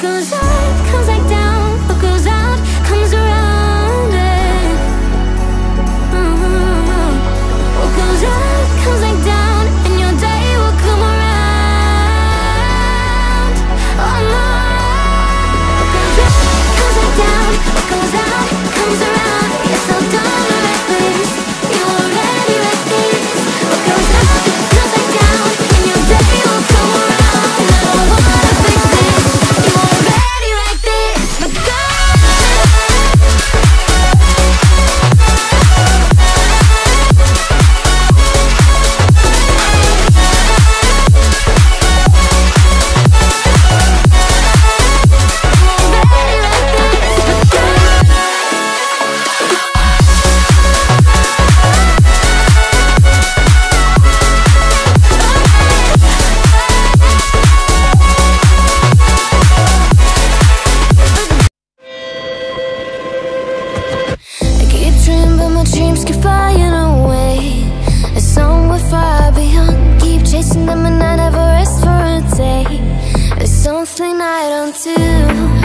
cause dreams keep flying away. And somewhere far beyond Keep chasing them and I never rest for a day. There's something I don't do.